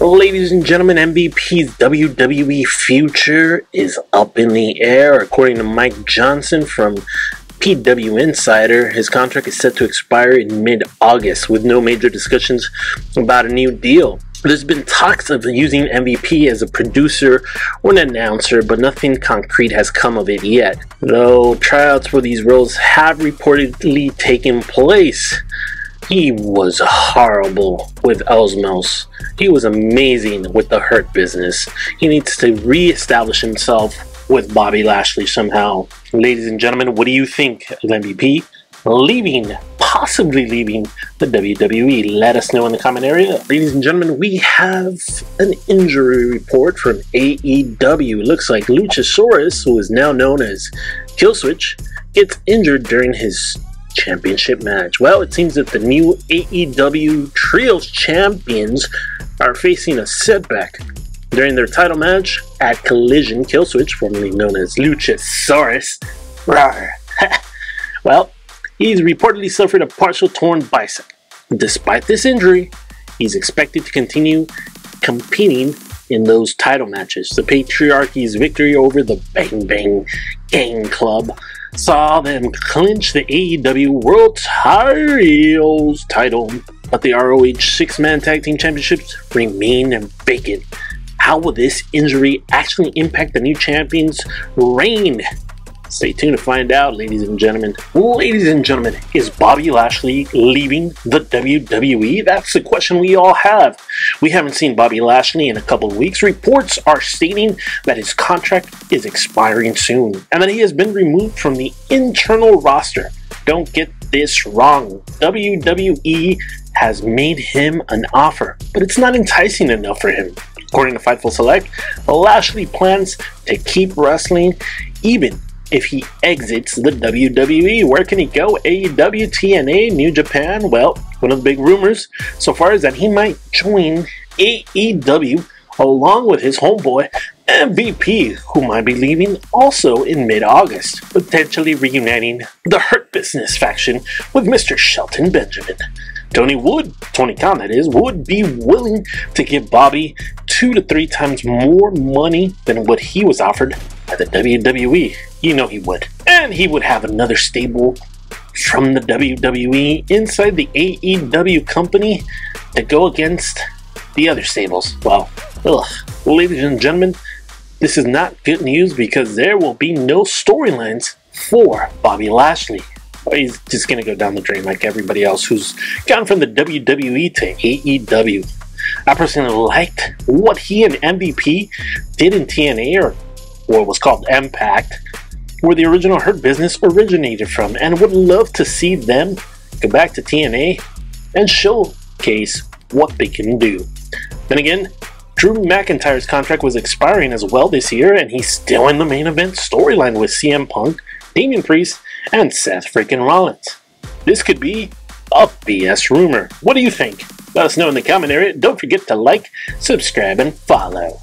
Ladies and gentlemen, MVP's WWE future is up in the air. According to Mike Johnson from PW Insider, his contract is set to expire in mid August with no major discussions about a new deal. There's been talks of using MVP as a producer or an announcer, but nothing concrete has come of it yet. Though tryouts for these roles have reportedly taken place. He was horrible with Omos. He was amazing with the Hurt business. He needs to re-establish himself with Bobby Lashley somehow. Ladies and gentlemen, what do you think of MVP leaving, possibly leaving the WWE? Let us know in the comment area. Ladies and gentlemen, we have an injury report from AEW. Looks like Luchasaurus, who is now known as Killswitch, gets injured during his championship match. Well, it seems that the new AEW Trios champions are facing a setback. During their title match at Collision, Killswitch, formerly known as Luchasaurus, well, he's reportedly suffered a partial torn bicep. Despite this injury, he's expected to continue competing in those title matches. The Patriarchy's victory over the Bang Bang Gang Club saw them clinch the AEW World Titles title, but the ROH Six Man Tag Team Championships remain vacant. How will this injury actually impact the new champion's reign? Stay tuned to find out, ladies and gentlemen. Ladies and gentlemen, is Bobby Lashley leaving the WWE? That's the question we all have. We haven't seen Bobby Lashley in a couple of weeks. Reports are stating that his contract is expiring soon and that he has been removed from the internal roster. Don't get this wrong. WWE has made him an offer, but it's not enticing enough for him. According to Fightful Select, Lashley plans to keep wrestling even if he exits the WWE. Where can he go? AEW, TNA, New Japan? Well, one of the big rumors so far is that he might join AEW along with his homeboy MVP, who might be leaving also in mid August, potentially reuniting the Hurt Business faction with Mr. Shelton Benjamin. Tony Wood, Tony Khan that is, would be willing to give Bobby two to three times more money than what he was offered the WWE. You know he would. And he would have another stable from the WWE inside the AEW company to go against the other stables. Well, ugh. ladies and gentlemen, this is not good news because there will be no storylines for Bobby Lashley. Oh, he's just going to go down the drain like everybody else who's gone from the WWE to AEW. I personally liked what he and MVP did in TNA or what was called Impact, where the original Hurt Business originated from, and would love to see them go back to TNA and showcase what they can do. Then again, Drew McIntyre's contract was expiring as well this year, and he's still in the main event storyline with CM Punk, Damian Priest, and Seth freaking Rollins. This could be a BS rumor. What do you think? Let us know in the comment area. Don't forget to like, subscribe, and follow.